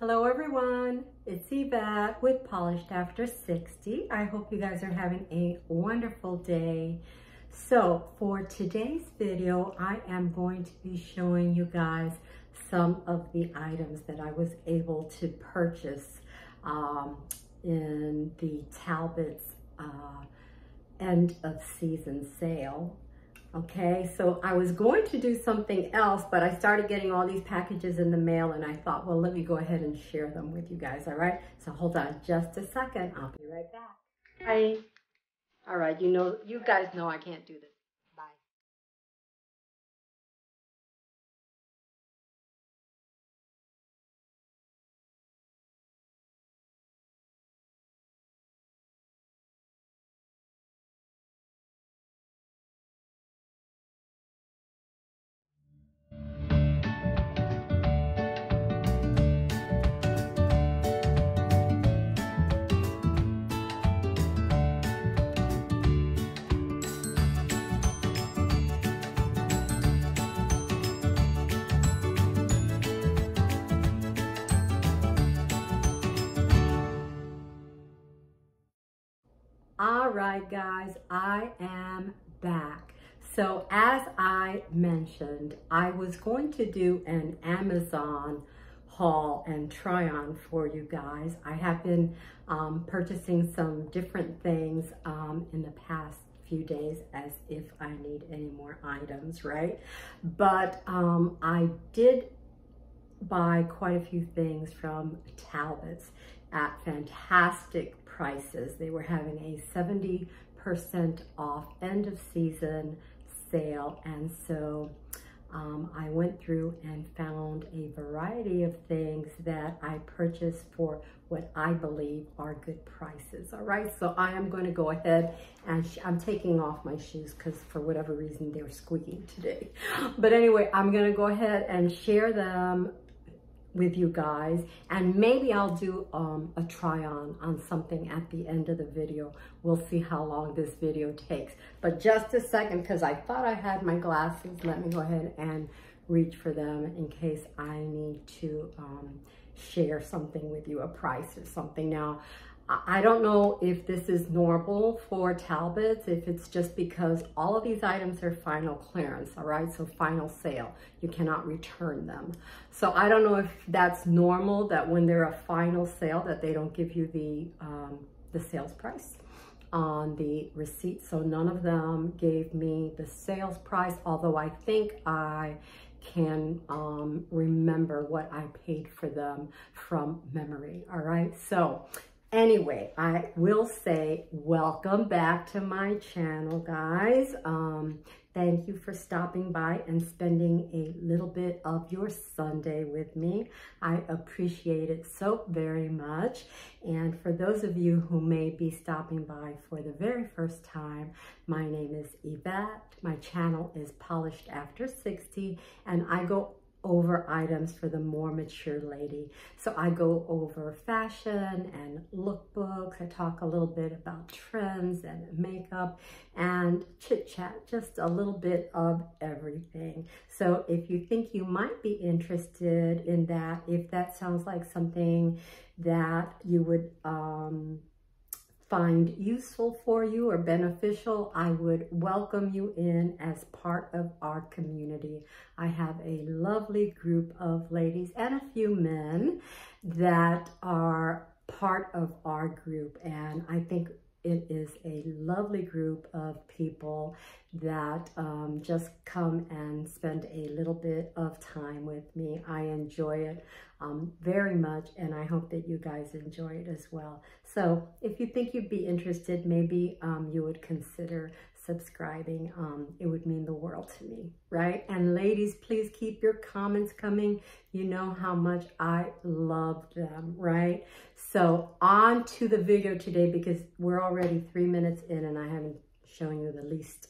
Hello everyone, it's Yvette with Polished After 60. I hope you guys are having a wonderful day. So for today's video, I am going to be showing you guys some of the items that I was able to purchase um, in the Talbots uh, end of season sale. Okay, so I was going to do something else, but I started getting all these packages in the mail and I thought, well, let me go ahead and share them with you guys, all right? So hold on just a second. I'll be right back. Hi. All right, you know, you guys know I can't do this. All right, guys, I am back. So as I mentioned, I was going to do an Amazon haul and try on for you guys. I have been um, purchasing some different things um, in the past few days as if I need any more items, right? But um, I did buy quite a few things from Talbots at fantastic prices. They were having a 70% off end of season sale. And so um, I went through and found a variety of things that I purchased for what I believe are good prices. All right, so I am going to go ahead and I'm taking off my shoes because for whatever reason they're squeaking today. But anyway, I'm going to go ahead and share them with you guys and maybe I'll do um, a try on on something at the end of the video. We'll see how long this video takes. But just a second because I thought I had my glasses. Let me go ahead and reach for them in case I need to um, share something with you, a price or something. Now, I don't know if this is normal for Talbots, if it's just because all of these items are final clearance, all right? So final sale, you cannot return them. So I don't know if that's normal that when they're a final sale that they don't give you the, um, the sales price on the receipt. So none of them gave me the sales price, although I think I can um, remember what I paid for them from memory, all right? So anyway, I will say welcome back to my channel, guys. Um, thank you for stopping by and spending a little bit of your Sunday with me. I appreciate it so very much. And for those of you who may be stopping by for the very first time, my name is Yvette. My channel is Polished After 60, and I go over items for the more mature lady. So I go over fashion and lookbooks. I talk a little bit about trends and makeup and chit chat, just a little bit of everything. So if you think you might be interested in that, if that sounds like something that you would um, find useful for you or beneficial, I would welcome you in as part of our community. I have a lovely group of ladies and a few men that are part of our group and I think it is a lovely group of people that um, just come and spend a little bit of time with me. I enjoy it um, very much and I hope that you guys enjoy it as well. So if you think you'd be interested, maybe um, you would consider subscribing. Um, it would mean the world to me, right? And ladies, please keep your comments coming. You know how much I love them, right? So on to the video today because we're already three minutes in and I haven't shown you the least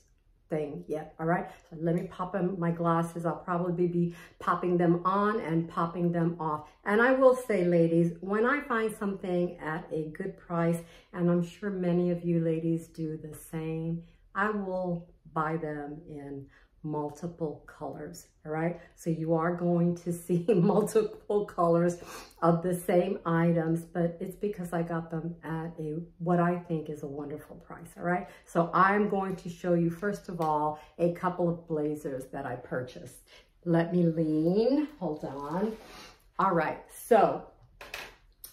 thing yet, all right? So let me pop in my glasses. I'll probably be popping them on and popping them off. And I will say, ladies, when I find something at a good price, and I'm sure many of you ladies do the same, I will buy them in multiple colors, all right? So you are going to see multiple colors of the same items, but it's because I got them at a what I think is a wonderful price, all right? So I'm going to show you, first of all, a couple of blazers that I purchased. Let me lean, hold on. All right, so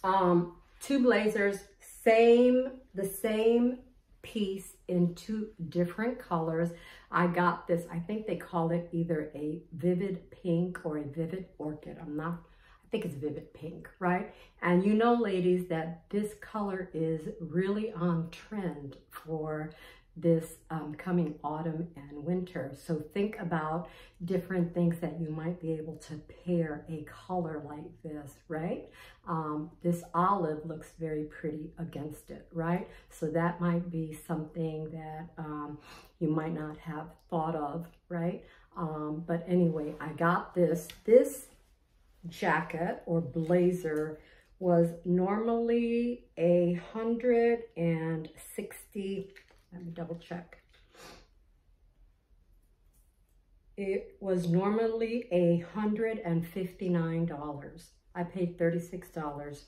um, two blazers, same, the same piece in two different colors. I got this, I think they call it either a vivid pink or a vivid orchid. I'm not, I think it's vivid pink, right? And you know, ladies, that this color is really on trend for this um, coming autumn and winter. So think about different things that you might be able to pair a color like this, right? Um, this olive looks very pretty against it, right? So that might be something that um, you might not have thought of, right? Um, but anyway, I got this. This jacket or blazer was normally a hundred and sixty let me double check. It was normally a $159. I paid $36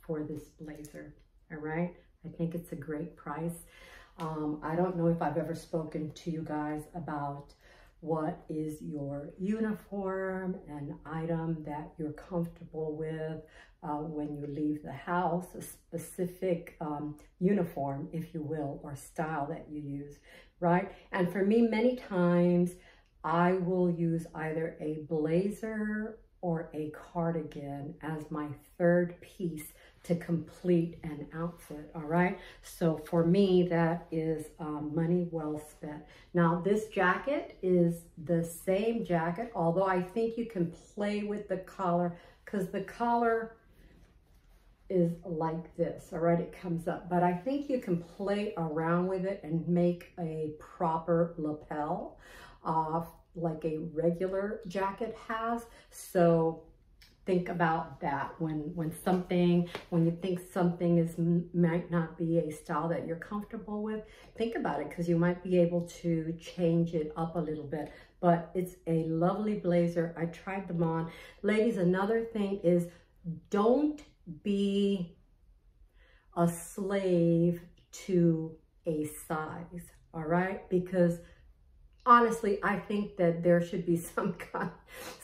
for this blazer, all right? I think it's a great price. Um, I don't know if I've ever spoken to you guys about what is your uniform an item that you're comfortable with uh, when you leave the house, a specific um, uniform, if you will, or style that you use, right? And for me, many times I will use either a blazer or a cardigan as my third piece to complete an outfit, all right? So for me, that is um, money well spent. Now, this jacket is the same jacket, although I think you can play with the collar because the collar is like this, all right? It comes up, but I think you can play around with it and make a proper lapel uh, like a regular jacket has. So think about that. When when something when you think something is might not be a style that you're comfortable with think about it because you might be able to change it up a little bit. But it's a lovely blazer. I tried them on. Ladies another thing is don't be a slave to a size all right? Because honestly, I think that there should be some kind,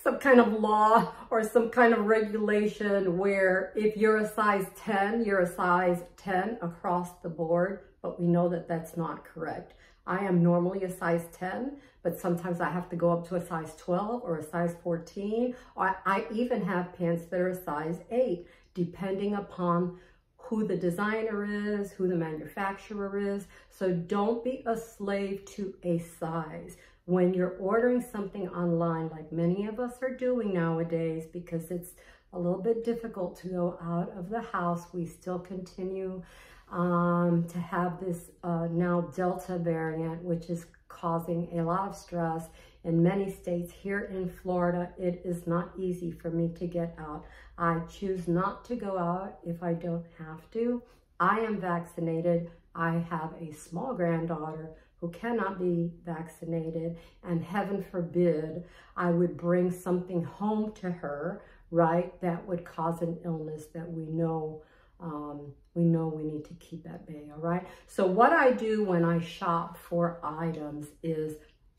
some kind of law or some kind of regulation where if you're a size 10, you're a size 10 across the board, but we know that that's not correct. I am normally a size 10, but sometimes I have to go up to a size 12 or a size 14, or I even have pants that are a size 8, depending upon who the designer is, who the manufacturer is. So don't be a slave to a size. When you're ordering something online, like many of us are doing nowadays, because it's a little bit difficult to go out of the house, we still continue um, to have this uh, now Delta variant, which is causing a lot of stress in many states. Here in Florida, it is not easy for me to get out. I choose not to go out if I don't have to. I am vaccinated. I have a small granddaughter who cannot be vaccinated and heaven forbid I would bring something home to her, right, that would cause an illness that we know um, we know we need to keep at bay, all right? So what I do when I shop for items is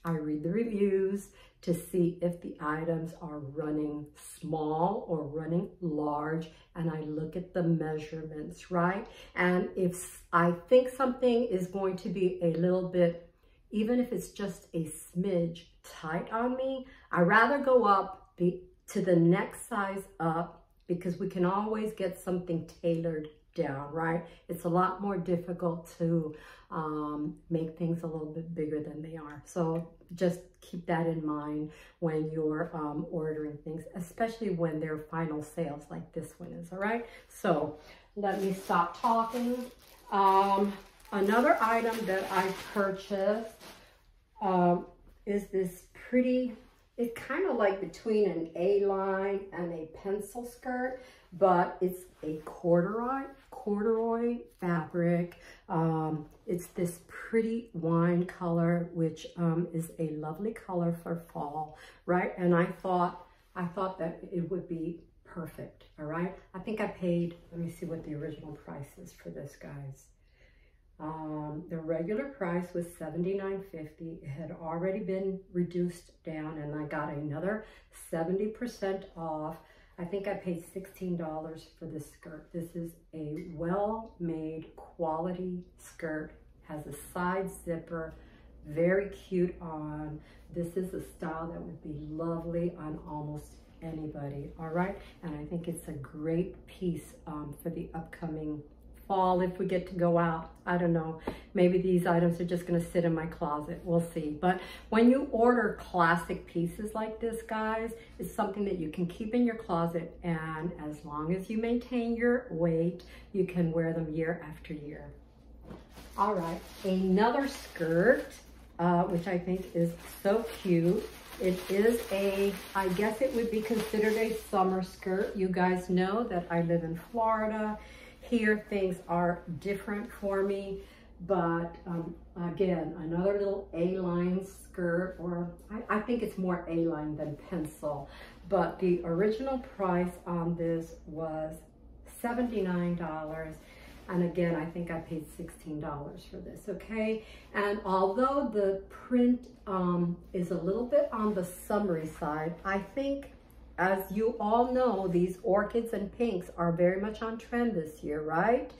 I read the reviews to see if the items are running small or running large and I look at the measurements, right? And if I think something is going to be a little bit, even if it's just a smidge tight on me, I rather go up the, to the next size up because we can always get something tailored down, right? It's a lot more difficult to um, make things a little bit bigger than they are. So just keep that in mind when you're um, ordering things, especially when they're final sales like this one is, all right? So let me stop talking. Um, another item that I purchased um, is this pretty it's kind of like between an A-line and a pencil skirt, but it's a corduroy, corduroy fabric. Um, it's this pretty wine color, which um, is a lovely color for fall, right? And I thought, I thought that it would be perfect, all right? I think I paid, let me see what the original price is for this, guys. Um, the regular price was $79.50. It had already been reduced down and I got another 70% off. I think I paid $16 for this skirt. This is a well-made quality skirt, has a side zipper, very cute on. This is a style that would be lovely on almost anybody, all right? And I think it's a great piece um, for the upcoming fall if we get to go out. I don't know. Maybe these items are just going to sit in my closet. We'll see. But when you order classic pieces like this, guys, it's something that you can keep in your closet. And as long as you maintain your weight, you can wear them year after year. All right, another skirt, uh, which I think is so cute. It is a, I guess it would be considered a summer skirt. You guys know that I live in Florida here things are different for me, but um, again, another little A-line skirt, or I, I think it's more A-line than pencil, but the original price on this was $79. And again, I think I paid $16 for this, okay? And although the print um, is a little bit on the summery side, I think as you all know, these orchids and pinks are very much on trend this year, right?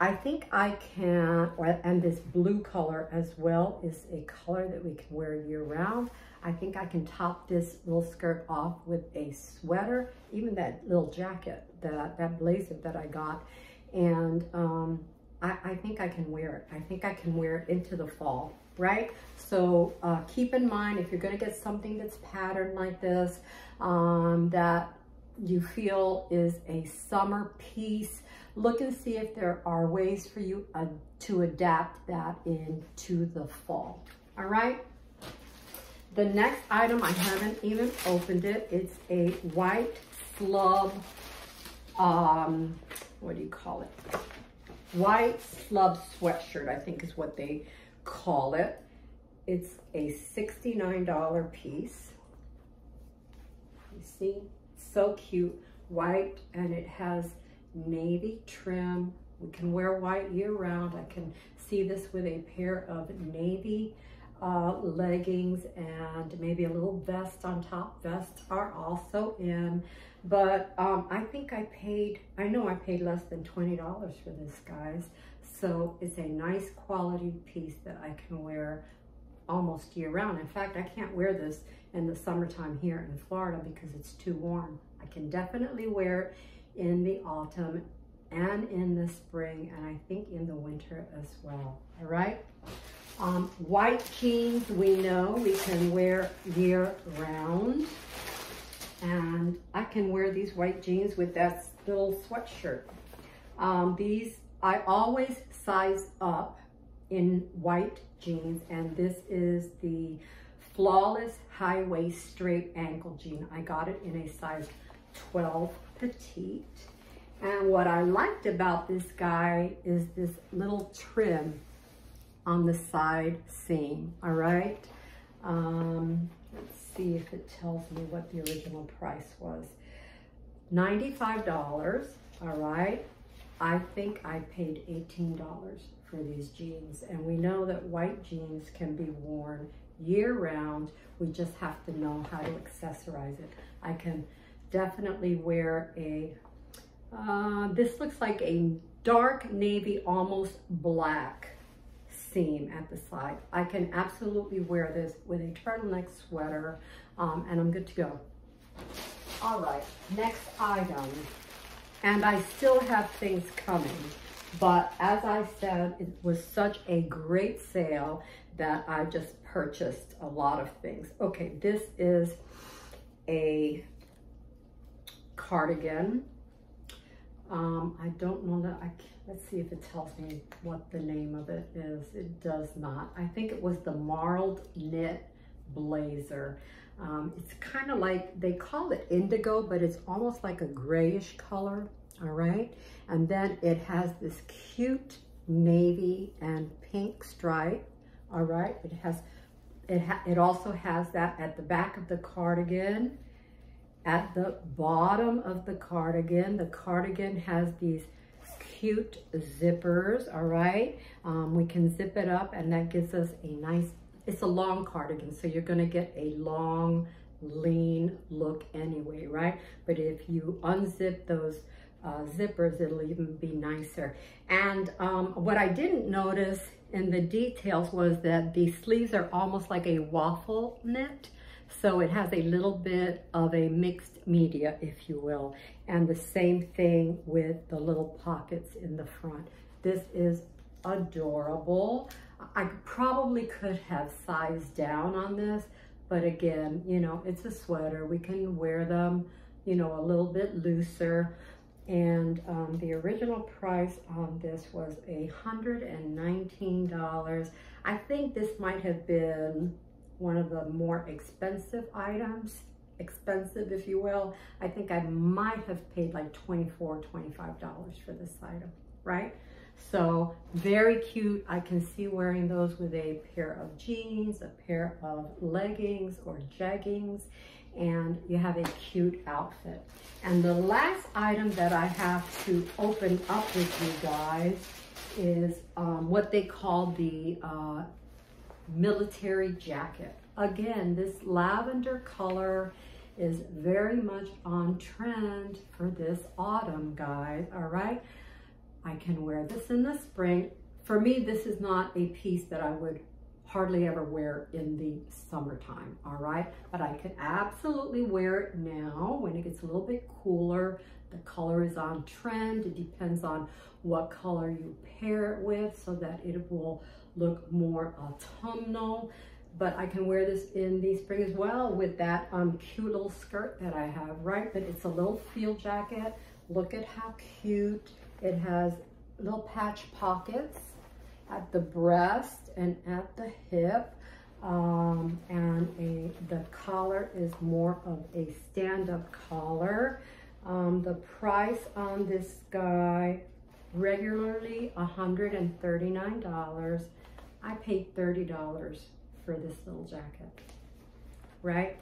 I think I can, and this blue color as well is a color that we can wear year round. I think I can top this little skirt off with a sweater, even that little jacket, that, that blazer that I got. And um, I, I think I can wear it. I think I can wear it into the fall, right? So uh, keep in mind, if you're gonna get something that's patterned like this, um, that you feel is a summer piece, look and see if there are ways for you uh, to adapt that into the fall, all right? The next item, I haven't even opened it. It's a white slub, um, what do you call it? White slub sweatshirt, I think is what they call it. It's a $69 piece. You see, so cute, white, and it has navy trim. We can wear white year round. I can see this with a pair of navy uh, leggings and maybe a little vest on top. Vests are also in, but um, I think I paid, I know I paid less than $20 for this, guys. So it's a nice quality piece that I can wear almost year round. In fact, I can't wear this in the summertime here in Florida because it's too warm. I can definitely wear it in the autumn and in the spring and I think in the winter as well, all right? Um, white jeans, we know we can wear year round. Can wear these white jeans with that little sweatshirt. Um, these, I always size up in white jeans and this is the Flawless High Waist Straight Ankle Jean. I got it in a size 12 petite. And what I liked about this guy is this little trim on the side seam, all right? Um, let's see if it tells me what the original price was. $95, all right? I think I paid $18 for these jeans. And we know that white jeans can be worn year round. We just have to know how to accessorize it. I can definitely wear a, uh, this looks like a dark navy, almost black seam at the side. I can absolutely wear this with a turtleneck sweater um, and I'm good to go. All right, next item. And I still have things coming. But as I said, it was such a great sale that I just purchased a lot of things. Okay, this is a cardigan. Um, I don't know that I, let's see if it tells me what the name of it is. It does not. I think it was the Marled Knit Blazer. Um, it's kind of like, they call it indigo, but it's almost like a grayish color, all right? And then it has this cute navy and pink stripe, all right? It has, it, ha it also has that at the back of the cardigan. At the bottom of the cardigan, the cardigan has these cute zippers, all right? Um, we can zip it up and that gives us a nice it's a long cardigan, so you're gonna get a long, lean look anyway, right? But if you unzip those uh, zippers, it'll even be nicer. And um, what I didn't notice in the details was that the sleeves are almost like a waffle knit. So it has a little bit of a mixed media, if you will. And the same thing with the little pockets in the front. This is adorable. I probably could have sized down on this, but again, you know, it's a sweater. We can wear them, you know, a little bit looser. And um, the original price on this was $119. I think this might have been one of the more expensive items, expensive if you will. I think I might have paid like $24, $25 for this item, right? So very cute. I can see wearing those with a pair of jeans, a pair of leggings or jeggings, and you have a cute outfit. And the last item that I have to open up with you guys is um, what they call the uh, military jacket. Again, this lavender color is very much on trend for this autumn, guys, all right? I can wear this in the spring. For me, this is not a piece that I would hardly ever wear in the summertime, all right? But I could absolutely wear it now when it gets a little bit cooler. The color is on trend. It depends on what color you pair it with so that it will look more autumnal. But I can wear this in the spring as well with that um, cute little skirt that I have, right? But it's a little field jacket. Look at how cute it has little patch pockets at the breast and at the hip. Um, and a, the collar is more of a stand-up collar. Um, the price on this guy, regularly $139. I paid $30 for this little jacket, right?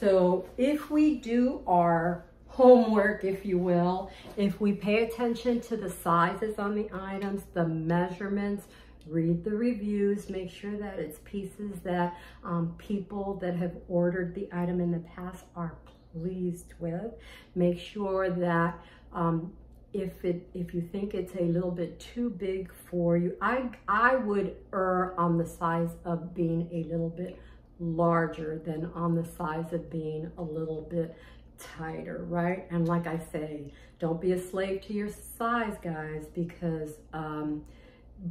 So if we do our homework, if you will. If we pay attention to the sizes on the items, the measurements, read the reviews, make sure that it's pieces that um, people that have ordered the item in the past are pleased with. Make sure that um, if it if you think it's a little bit too big for you, I I would err on the size of being a little bit larger than on the size of being a little bit tighter, right? And like I say, don't be a slave to your size, guys, because um,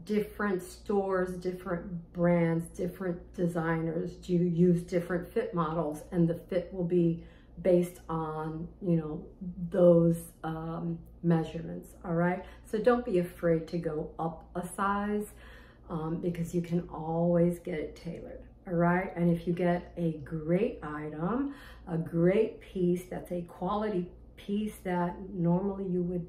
different stores, different brands, different designers do use different fit models and the fit will be based on, you know, those um, measurements, all right? So don't be afraid to go up a size um, because you can always get it tailored all right? And if you get a great item, a great piece that's a quality piece that normally you would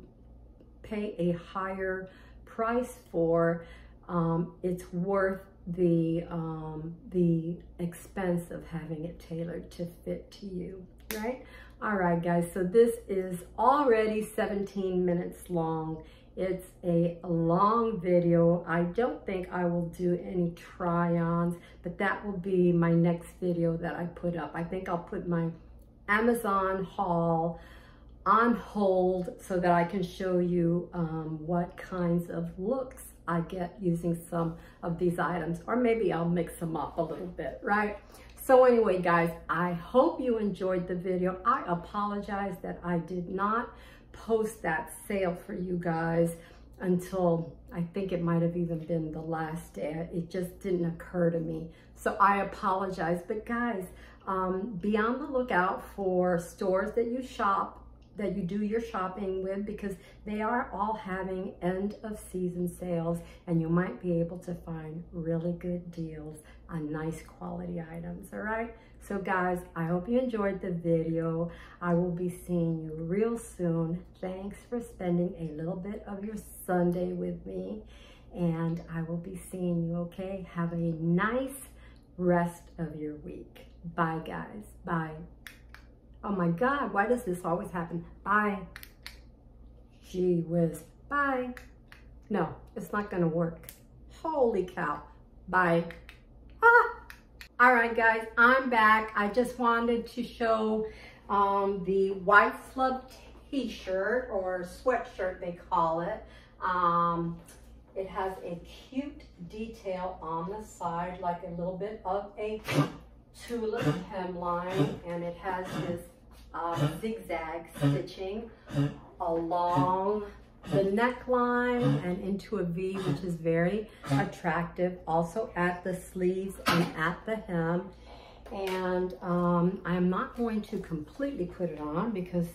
pay a higher price for, um, it's worth the um, the expense of having it tailored to fit to you, right? All right, guys, so this is already 17 minutes long. It's a long video. I don't think I will do any try-ons, but that will be my next video that I put up. I think I'll put my Amazon haul on hold so that I can show you um, what kinds of looks I get using some of these items, or maybe I'll mix them up a little bit, right? So anyway, guys, I hope you enjoyed the video. I apologize that I did not post that sale for you guys until I think it might have even been the last day. It just didn't occur to me. So I apologize. But guys, um, be on the lookout for stores that you shop that you do your shopping with because they are all having end of season sales and you might be able to find really good deals on nice quality items, all right? So guys, I hope you enjoyed the video. I will be seeing you real soon. Thanks for spending a little bit of your Sunday with me. And I will be seeing you, okay? Have a nice rest of your week. Bye, guys. Bye. Oh my God, why does this always happen? Bye. Gee whiz. Bye. No, it's not gonna work. Holy cow. Bye. Ah. All right, guys, I'm back. I just wanted to show um, the white slub t-shirt or sweatshirt, they call it. Um, it has a cute detail on the side, like a little bit of a tulip hemline, and it has this uh, zigzag stitching along the neckline and into a V, which is very attractive. Also at the sleeves and at the hem. And um, I'm not going to completely put it on because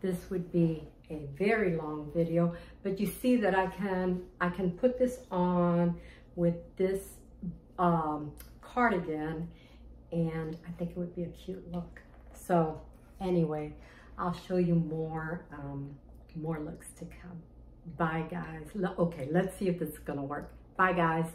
this would be a very long video, but you see that I can, I can put this on with this um, cardigan and I think it would be a cute look. So anyway, I'll show you more um, more looks to come. Bye, guys. Okay, let's see if this is going to work. Bye, guys.